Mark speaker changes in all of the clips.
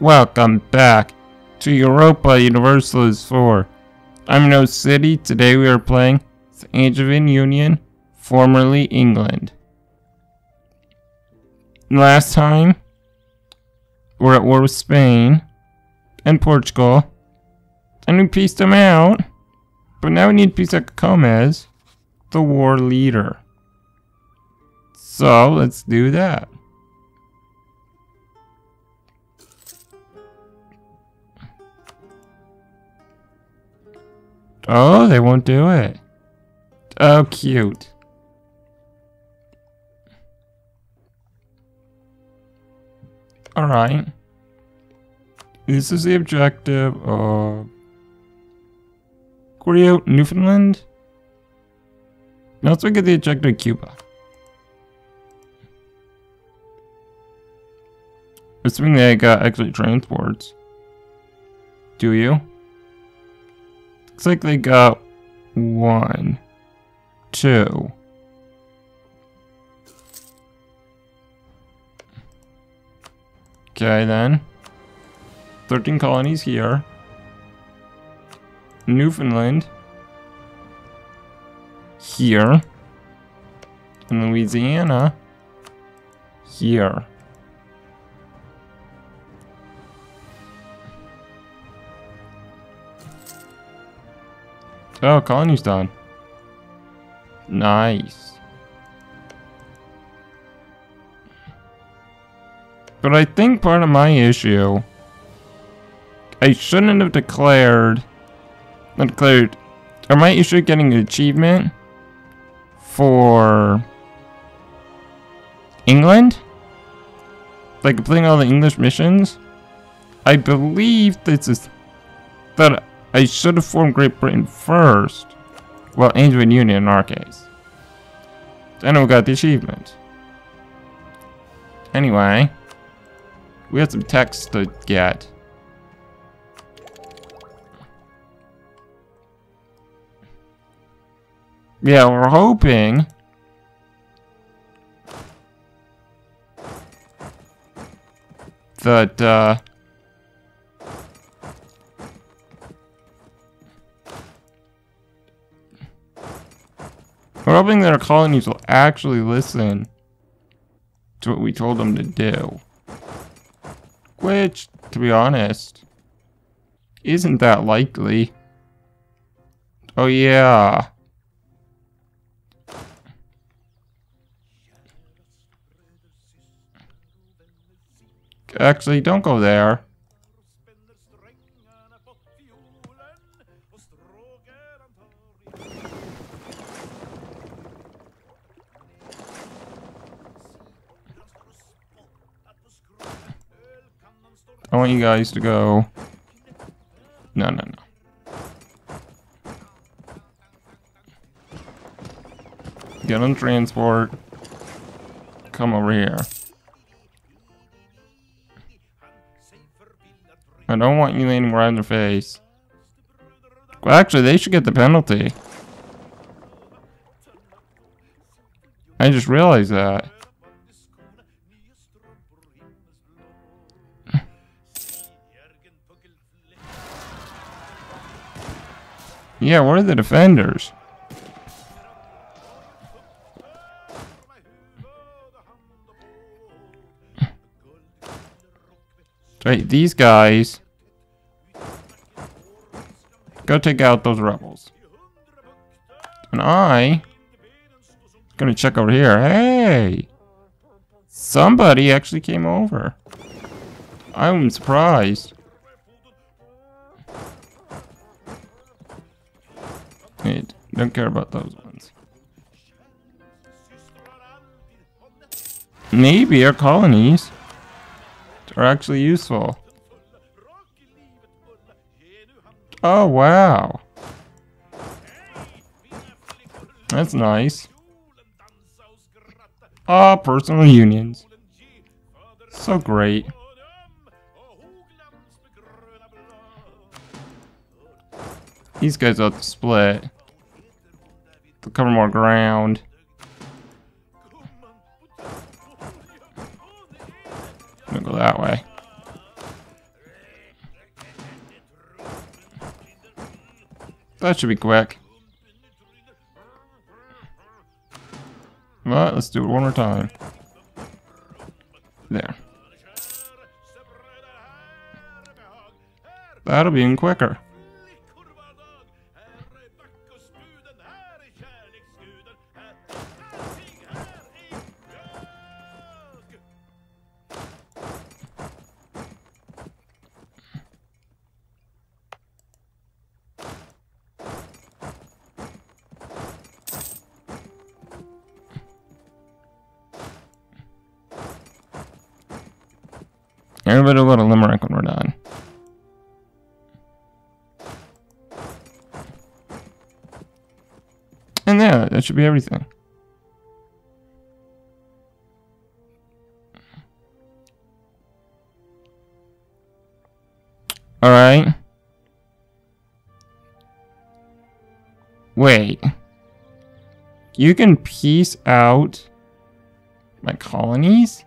Speaker 1: Welcome back to Europa Universalis 4. I'm No City. Today we are playing the Angevin Union, formerly England. Last time, we're at war with Spain and Portugal, and we pieced them out. But now we need Pisac Gomez, the war leader. So let's do that. Oh, they won't do it. Oh, cute. Alright. This is the objective of... Corio, Newfoundland? Now let's look at the objective of Cuba. Assuming they got exit transports. Do you? Looks like they got one, two. Okay then. 13 colonies here. Newfoundland. Here. And Louisiana. Here. Oh, colony's done. Nice. But I think part of my issue, I shouldn't have declared, not declared, or my issue getting an achievement for England? Like completing all the English missions? I believe this is, that I should have formed Great Britain first. Well, Angevin Union in our case. Then we got the achievement. Anyway, we had some text to get. Yeah, we're hoping that uh, We're hoping that our colonies will actually listen to what we told them to do. Which, to be honest, isn't that likely. Oh yeah. Actually, don't go there. I want you guys to go. No, no, no. Get on transport. Come over here. I don't want you landing right in their face. Well, actually, they should get the penalty. I just realized that. Yeah, where are the defenders? Right, these guys. Go take out those rebels. And I... Gonna check over here. Hey! Somebody actually came over. I'm surprised. Wait, don't care about those ones. Maybe our colonies are actually useful. Oh, wow. That's nice. Ah, oh, personal unions. So great. These guys out to split. They'll cover more ground. I'm gonna go that way. That should be quick. Alright, let's do it one more time. There. That'll be even quicker. Everybody go to Limerick when we're done. And yeah, that should be everything. Alright. Wait. You can peace out my colonies?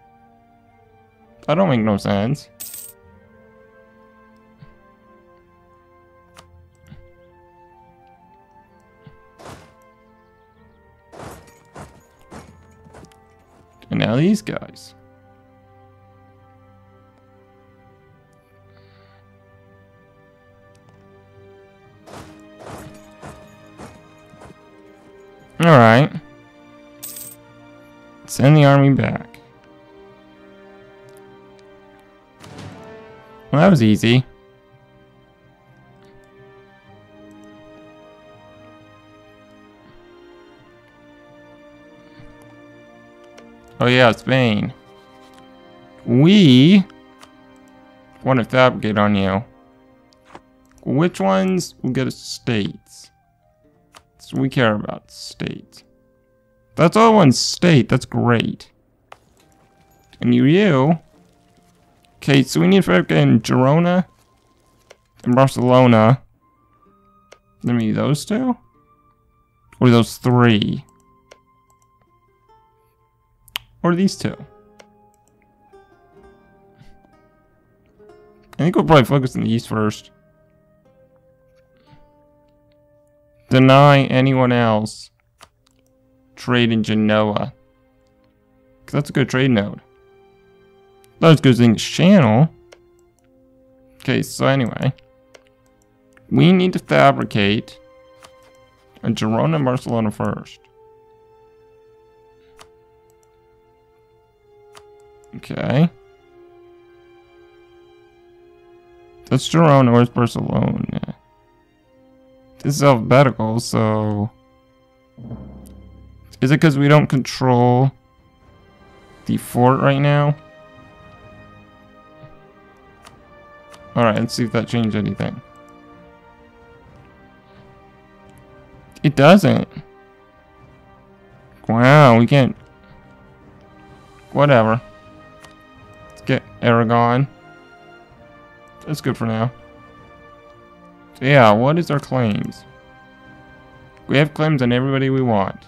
Speaker 1: That don't make no sense. And now these guys. Alright. Send the army back. Well, that was easy. Oh yeah, Spain. We want to fabricate on you. Which ones will get states? So we care about states. That's all one state. That's great. And you, you Okay, so we need to in Girona and Barcelona. Let me those two? Or those three? Or these two? I think we'll probably focus on the east first. Deny anyone else trade in Genoa. Because that's a good trade node. Let's go to English channel. Okay, so anyway. We need to fabricate a Girona Barcelona first. Okay. That's Girona, where's Barcelona? This is alphabetical, so... Is it because we don't control the fort right now? Alright, let's see if that changed anything. It doesn't. Wow, we can't... Whatever. Let's get Aragon. That's good for now. So yeah, what is our claims? We have claims on everybody we want.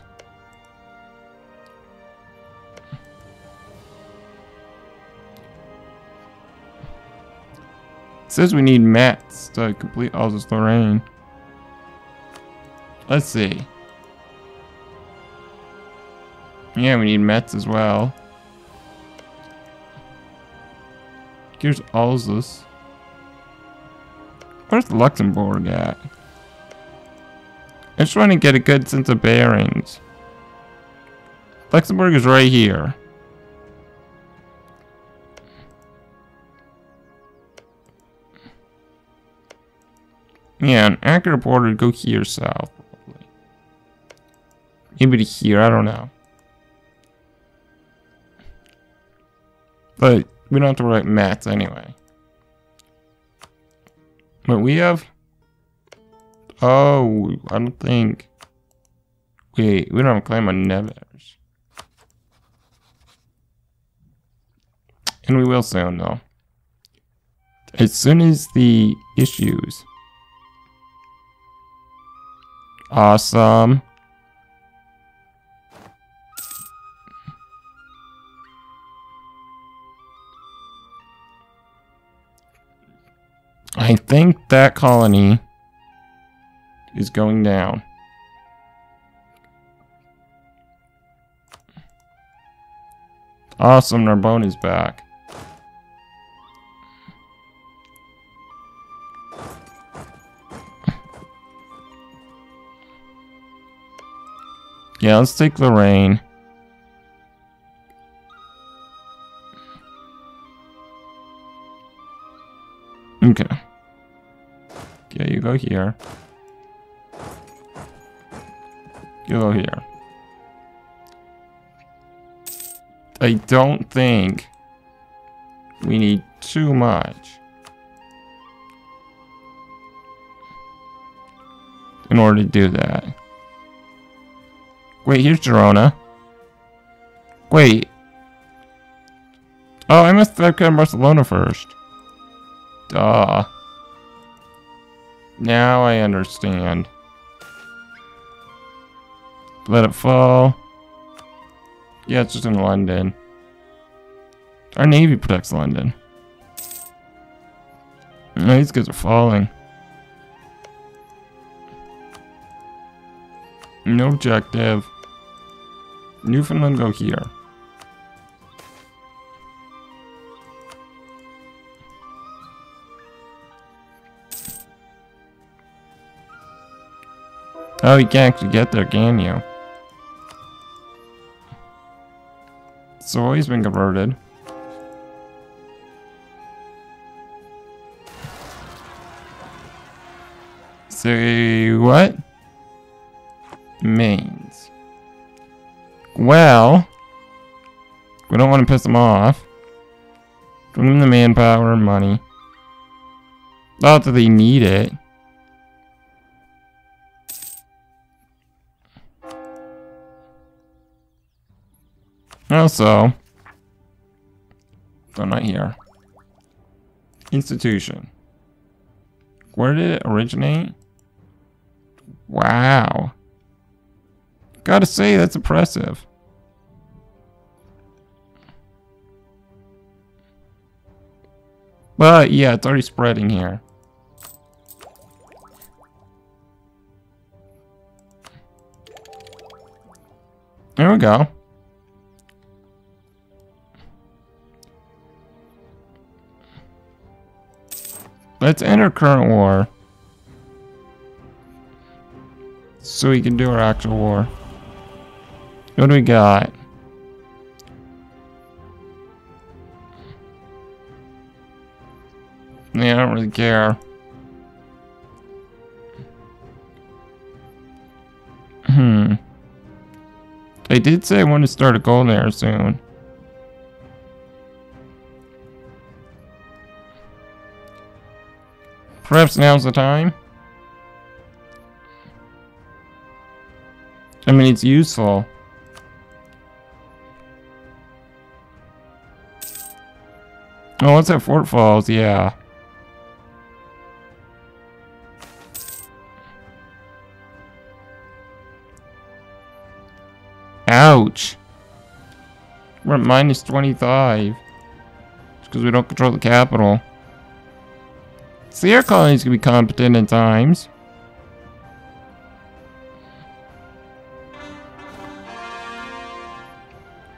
Speaker 1: Says we need mats to complete all this terrain. Let's see. Yeah, we need mats as well. Here's Alsace. Where's Luxembourg at? I'm just trying to get a good sense of bearings. Luxembourg is right here. Yeah, an accurate border go here south, probably. Maybe here, I don't know. But we don't have to write mats anyway. But we have... Oh, I don't think... Wait, we don't have a claim on Nevers. And we will soon, though. As soon as the issues Awesome. I think that colony is going down. Awesome, Narbonne is back. Yeah, let's take Lorraine. Okay. Yeah, you go here. You go here. I don't think we need too much in order to do that. Wait, here's Girona. Wait. Oh, I must have come Barcelona first. Duh. Now I understand. Let it fall. Yeah, it's just in London. Our navy protects London. No, these guys are falling. No objective. Newfoundland go here. Oh, you can't actually get there, can you? It's always been converted. Say what? Well, we don't want to piss them off. Give them the manpower and money. Not that they need it. Also, I'm not here. Institution. Where did it originate? Wow. Gotta say, that's impressive. But yeah, it's already spreading here. There we go. Let's enter current war. So we can do our actual war. What do we got? Yeah, I don't really care. Hmm. I did say I want to start a gold there soon. Perhaps now's the time? I mean, it's useful. Oh, it's at Fort Falls? Yeah. Ouch. We're at minus 25. It's because we don't control the capital. Your colonies can be competent at times.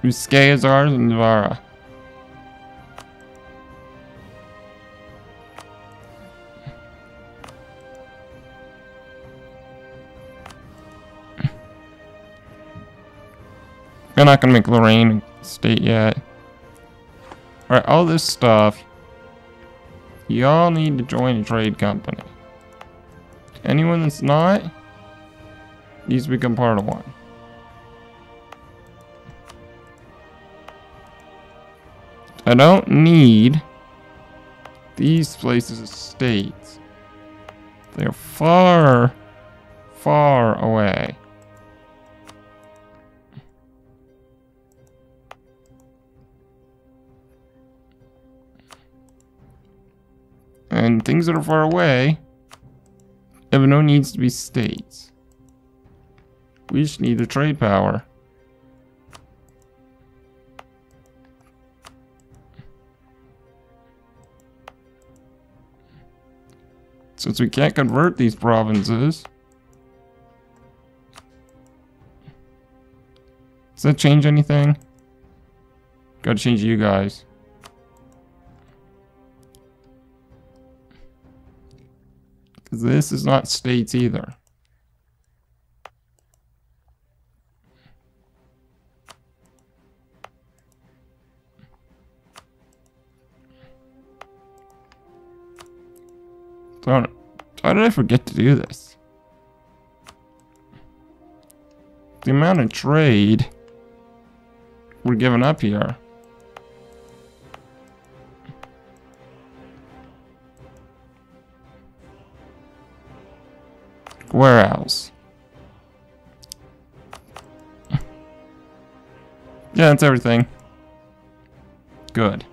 Speaker 1: Ruskea is ours and Navarra. We're not gonna make Lorraine state yet. Alright, all this stuff Y'all need to join a trade company. Anyone that's not needs to become part of one. I don't need these places as states. They're far, far away. things that are far away have no needs to be states. We just need the trade power. Since we can't convert these provinces, does that change anything? Gotta change you guys. Because this is not states either. Don't, how did I forget to do this? The amount of trade we're giving up here. Where else? yeah, that's everything. Good.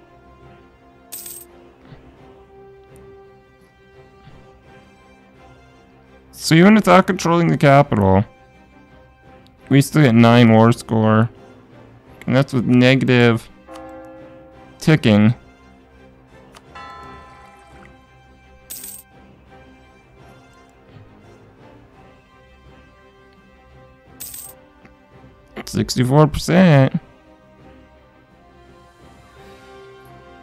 Speaker 1: So even without controlling the capital, we still get 9 war score. And that's with negative ticking. Sixty-four percent.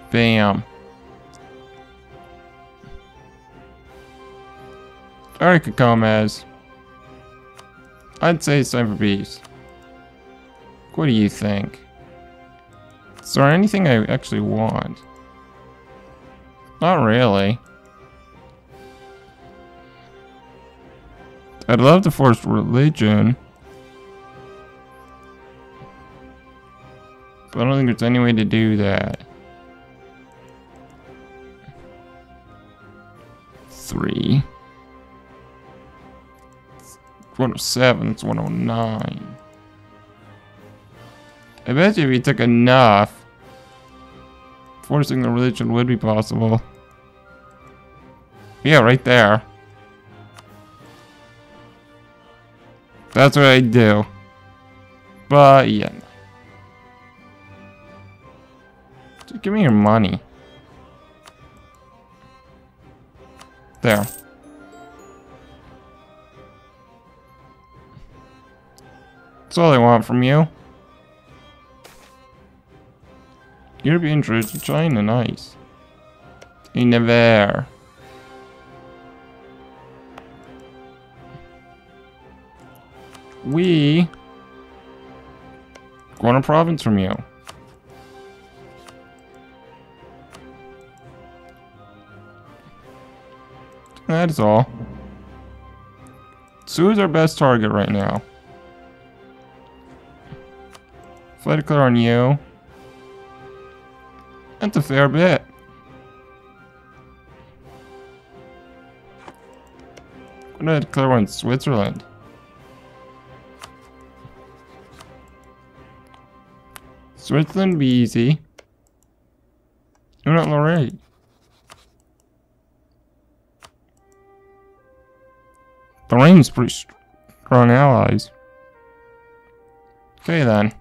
Speaker 1: Bam. Alright, Kakomaz. I'd say it's time for peace. What do you think? Is there anything I actually want? Not really. I'd love to force religion. But I don't think there's any way to do that. Three. 107, it's 109. I bet you if you took enough, forcing the religion would be possible. Yeah, right there. That's what I do. But, yeah. Give me your money. There. That's all I want from you. Trade to China, nice. In never. We want a province from you. That is all. Sue is our best target right now. Flight clear on you. That's a fair bit. Gonna declare one Switzerland. Switzerland be easy. You're not Lorraine. Lorraine's pretty strong allies. Okay then.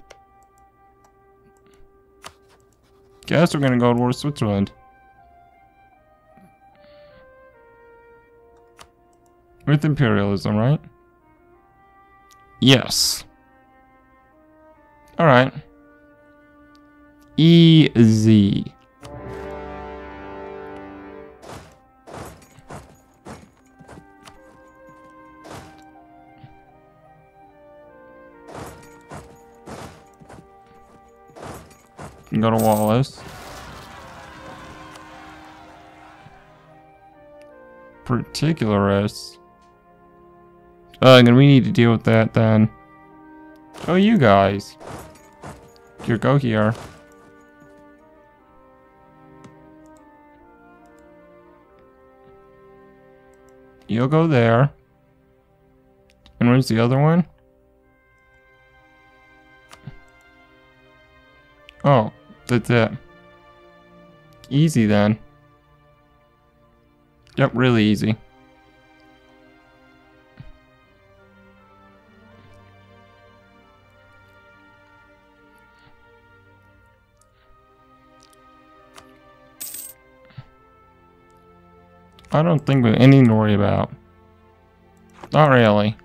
Speaker 1: Guess we're gonna go towards Switzerland. With imperialism, right? Yes. Alright. Easy. Can go to Wallace. Particularists. Uh, and we need to deal with that then. Oh, you guys. Here, go here. You'll go there. And where's the other one? Oh. That's it. Easy then. Yep, really easy. I don't think we have anything to worry about. Not really.